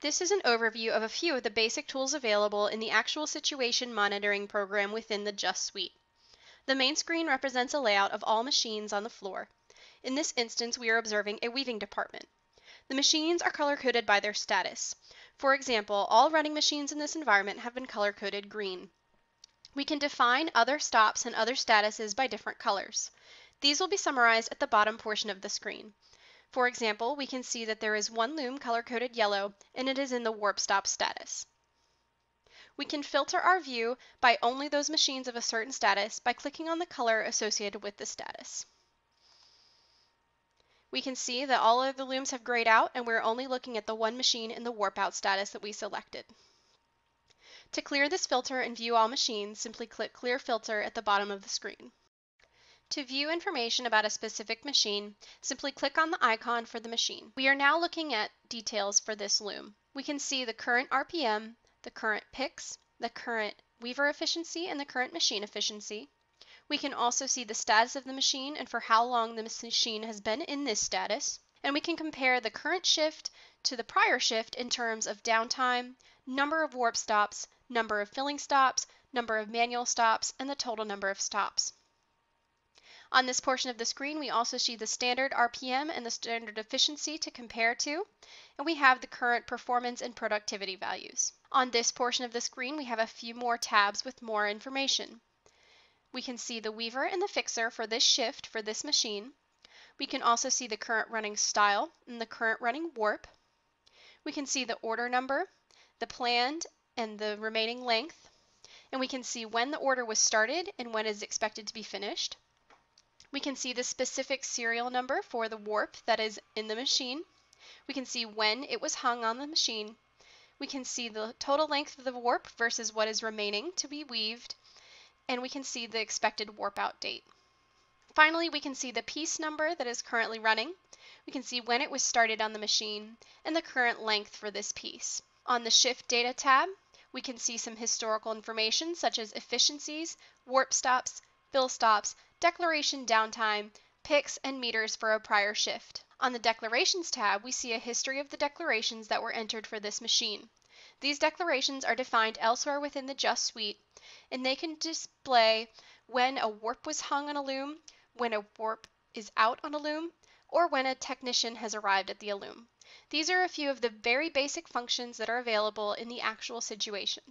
This is an overview of a few of the basic tools available in the actual situation monitoring program within the JUST suite. The main screen represents a layout of all machines on the floor. In this instance, we are observing a weaving department. The machines are color-coded by their status. For example, all running machines in this environment have been color-coded green. We can define other stops and other statuses by different colors. These will be summarized at the bottom portion of the screen. For example, we can see that there is one loom color-coded yellow and it is in the warp stop status. We can filter our view by only those machines of a certain status by clicking on the color associated with the status. We can see that all of the looms have grayed out and we're only looking at the one machine in the warp out status that we selected. To clear this filter and view all machines, simply click Clear Filter at the bottom of the screen. To view information about a specific machine, simply click on the icon for the machine. We are now looking at details for this loom. We can see the current RPM, the current picks, the current weaver efficiency, and the current machine efficiency. We can also see the status of the machine and for how long the machine has been in this status. And we can compare the current shift to the prior shift in terms of downtime, number of warp stops, number of filling stops, number of manual stops, and the total number of stops. On this portion of the screen, we also see the standard RPM and the standard efficiency to compare to, and we have the current performance and productivity values. On this portion of the screen, we have a few more tabs with more information. We can see the weaver and the fixer for this shift for this machine. We can also see the current running style and the current running warp. We can see the order number, the planned and the remaining length, and we can see when the order was started and when it is expected to be finished. We can see the specific serial number for the warp that is in the machine. We can see when it was hung on the machine. We can see the total length of the warp versus what is remaining to be weaved. And we can see the expected warp out date. Finally, we can see the piece number that is currently running. We can see when it was started on the machine and the current length for this piece. On the Shift Data tab, we can see some historical information such as efficiencies, warp stops, fill stops, declaration downtime, picks, and meters for a prior shift. On the Declarations tab, we see a history of the declarations that were entered for this machine. These declarations are defined elsewhere within the JUST suite, and they can display when a warp was hung on a loom, when a warp is out on a loom, or when a technician has arrived at the loom. These are a few of the very basic functions that are available in the actual situation.